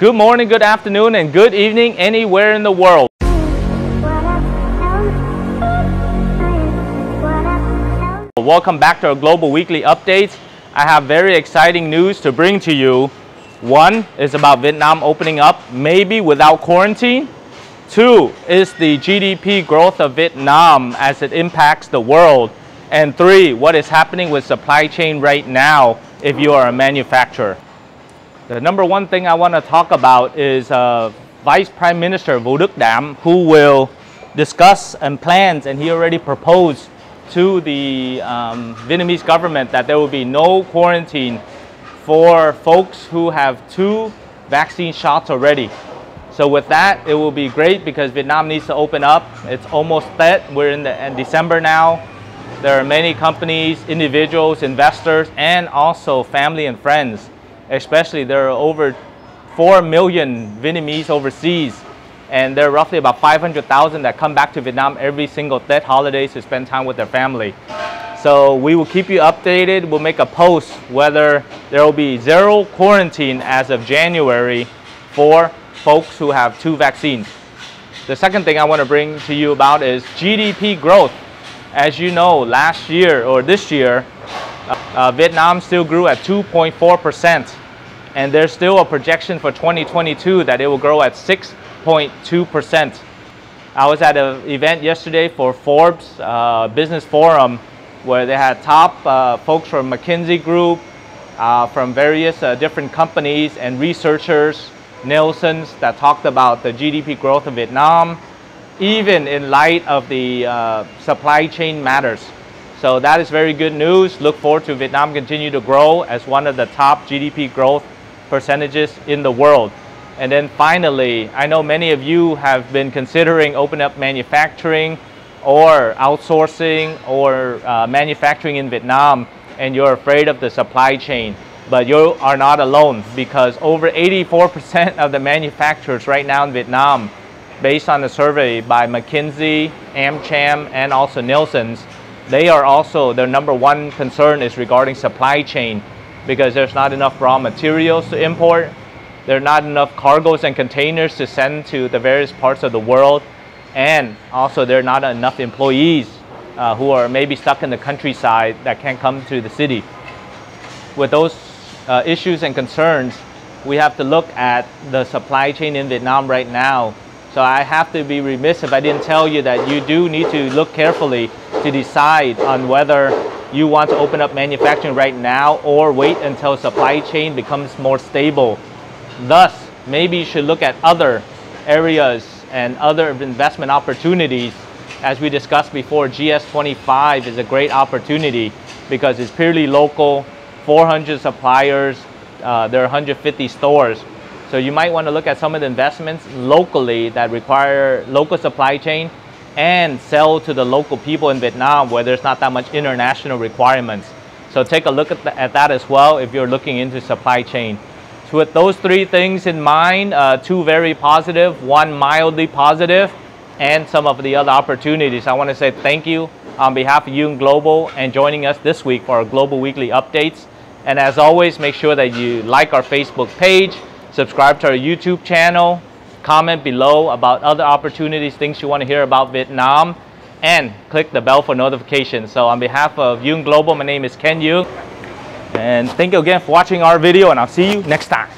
Good morning, good afternoon, and good evening anywhere in the world. Welcome back to our Global Weekly Updates. I have very exciting news to bring to you. One is about Vietnam opening up, maybe without quarantine. Two is the GDP growth of Vietnam as it impacts the world. And three, what is happening with supply chain right now if you are a manufacturer. The number one thing I want to talk about is uh, Vice Prime Minister Vũ Đức Đam, who will discuss and plans, and he already proposed to the um, Vietnamese government that there will be no quarantine for folks who have two vaccine shots already. So with that, it will be great because Vietnam needs to open up. It's almost set. We're in, the, in December now. There are many companies, individuals, investors, and also family and friends. Especially there are over 4 million Vietnamese overseas and there are roughly about 500,000 that come back to Vietnam every single Tet holidays to spend time with their family. So we will keep you updated. We'll make a post whether there will be zero quarantine as of January for folks who have two vaccines. The second thing I want to bring to you about is GDP growth. As you know, last year or this year, uh, uh, Vietnam still grew at 2.4%. And there's still a projection for 2022 that it will grow at 6.2%. I was at an event yesterday for Forbes uh, Business Forum where they had top uh, folks from McKinsey Group, uh, from various uh, different companies and researchers, Nielsen's that talked about the GDP growth of Vietnam, even in light of the supply chain matters. So that is very good news. Look forward to Vietnam continue to grow as one of the top GDP growth percentages in the world. And then finally, I know many of you have been considering open up manufacturing or outsourcing or uh, manufacturing in Vietnam and you're afraid of the supply chain. But you are not alone because over 84% of the manufacturers right now in Vietnam, based on the survey by McKinsey, AmCham, and also Nielsen's, they are also, their number one concern is regarding supply chain because there's not enough raw materials to import there are not enough cargoes and containers to send to the various parts of the world. And also there are not enough employees uh, who are maybe stuck in the countryside that can't come to the city. With those uh, issues and concerns, we have to look at the supply chain in Vietnam right now. So I have to be remiss if I didn't tell you that you do need to look carefully to decide on whether you want to open up manufacturing right now or wait until supply chain becomes more stable Thus, maybe you should look at other areas and other investment opportunities. As we discussed before, GS25 is a great opportunity because it's purely local, 400 suppliers, uh, there are 150 stores. So you might want to look at some of the investments locally that require local supply chain and sell to the local people in Vietnam where there's not that much international requirements. So take a look at, the, at that as well if you're looking into supply chain. So with those three things in mind, uh, two very positive, one mildly positive, and some of the other opportunities, I want to say thank you on behalf of Duong Global and joining us this week for our Global Weekly Updates. And as always, make sure that you like our Facebook page, subscribe to our YouTube channel, comment below about other opportunities, things you want to hear about Vietnam, and click the bell for notifications. So on behalf of Duong Global, my name is Ken Duong. And thank you again for watching our video and I'll see you next time.